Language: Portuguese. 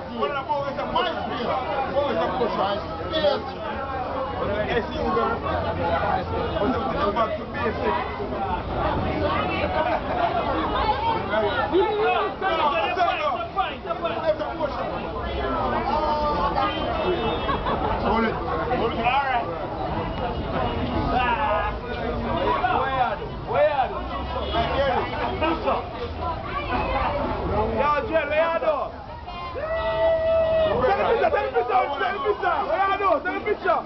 Brasil. Agora bola é mais verde. Bola já puxais. Esse. É assim, Você tem que subir esse. c'est une. Regarde, c'est pizza.